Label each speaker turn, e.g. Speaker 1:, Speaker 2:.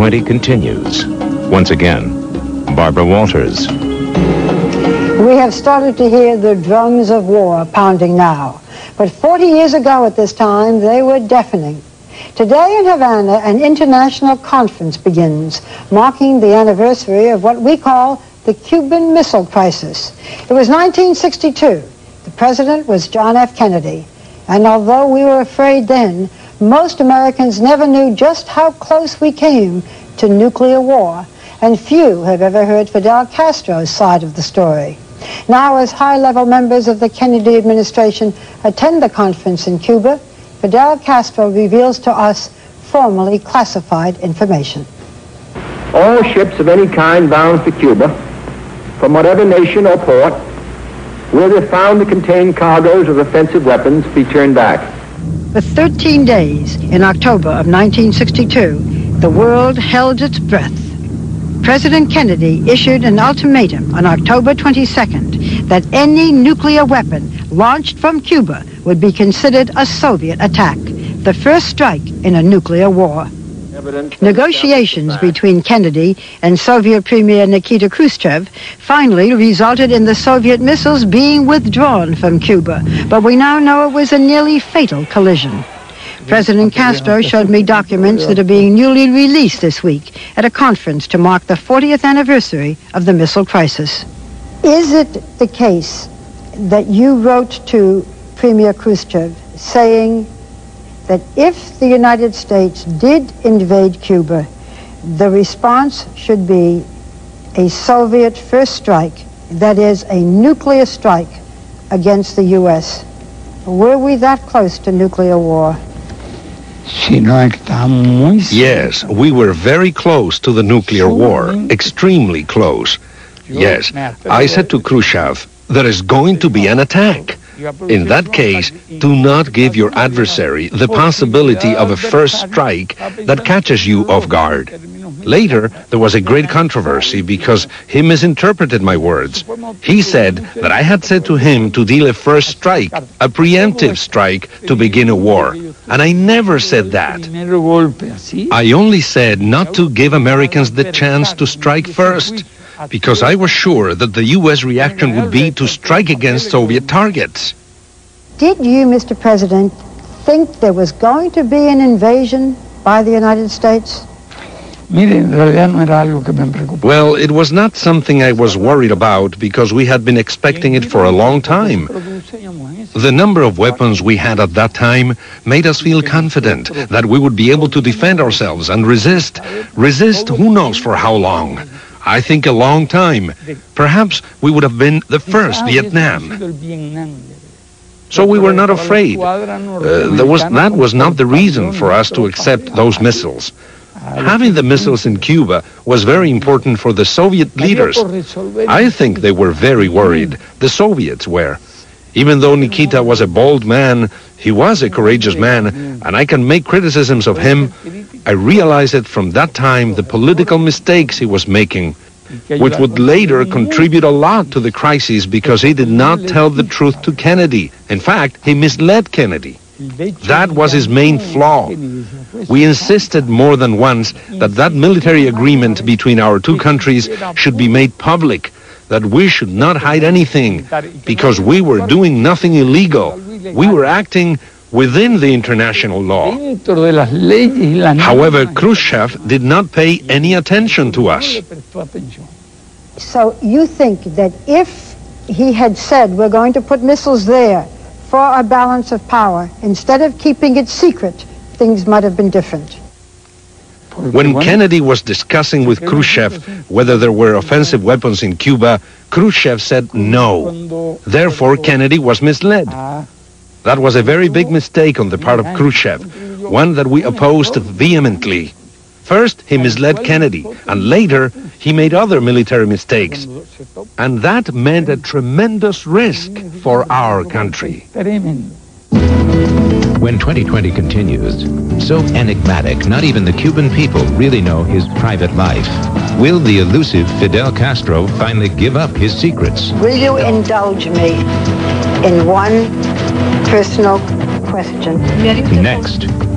Speaker 1: 20/20 continues. Once again, Barbara Walters.
Speaker 2: We have started to hear the drums of war pounding now. But 40 years ago at this time, they were deafening. Today in Havana, an international conference begins, marking the anniversary of what we call the Cuban Missile Crisis. It was 1962. The president was John F. Kennedy. And although we were afraid then, most Americans never knew just how close we came to nuclear war, and few have ever heard Fidel Castro's side of the story. Now, as high-level members of the Kennedy administration attend the conference in Cuba, Fidel Castro reveals to us formally classified information.
Speaker 3: All ships of any kind bound for Cuba, from whatever nation or port, will, if found to contain cargoes of offensive weapons, be turned back.
Speaker 2: For 13 days in October of 1962, the world held its breath President Kennedy issued an ultimatum on October 22nd that any nuclear weapon launched from Cuba would be considered a Soviet attack, the first strike in a nuclear war. Negotiations between Kennedy and Soviet Premier Nikita Khrushchev finally resulted in the Soviet missiles being withdrawn from Cuba, but we now know it was a nearly fatal collision. President Castro showed me documents that are being newly released this week at a conference to mark the 40th anniversary of the missile crisis. Is it the case that you wrote to Premier Khrushchev saying that if the United States did invade Cuba, the response should be a Soviet first strike, that is, a nuclear strike against the U.S. Were we that close to nuclear war?
Speaker 4: Yes, we were very close to the nuclear war, extremely close. Yes, I said to Khrushchev, there is going to be an attack. In that case, do not give your adversary the possibility of a first strike that catches you off guard. Later, there was a great controversy because he misinterpreted my words. He said that I had said to him to deal a first strike, a preemptive strike to begin a war. And I never said that. I only said not to give Americans the chance to strike first because I was sure that the U.S. reaction would be to strike against Soviet targets.
Speaker 2: Did you, Mr. President, think there was going to be an invasion by the United States?
Speaker 4: Well, it was not something I was worried about because we had been expecting it for a long time. The number of weapons we had at that time made us feel confident that we would be able to defend ourselves and resist. Resist who knows for how long. I think a long time. Perhaps we would have been the first Vietnam. So we were not afraid. Uh, was, that was not the reason for us to accept those missiles. Having the missiles in Cuba was very important for the Soviet leaders. I think they were very worried. The Soviets were. Even though Nikita was a bold man, he was a courageous man, and I can make criticisms of him. I realized it from that time the political mistakes he was making, which would later contribute a lot to the crisis because he did not tell the truth to Kennedy. In fact, he misled Kennedy. That was his main flaw. We insisted more than once that that military agreement between our two countries should be made public, that we should not hide anything, because we were doing nothing illegal. We were acting within the international law. However, Khrushchev did not pay any attention to us.
Speaker 2: So you think that if he had said, we're going to put missiles there, for a balance of power. Instead of keeping it secret, things might have been different.
Speaker 4: When Kennedy was discussing with Khrushchev whether there were offensive weapons in Cuba, Khrushchev said no. Therefore, Kennedy was misled. That was a very big mistake on the part of Khrushchev, one that we opposed vehemently. First, he misled Kennedy, and later, he made other military mistakes. And that meant a tremendous risk for our country.
Speaker 1: When 20/20 continues, so enigmatic, not even the Cuban people really know his private life. Will the elusive Fidel Castro finally give up his secrets?
Speaker 2: Will you indulge me in one personal question?
Speaker 1: Next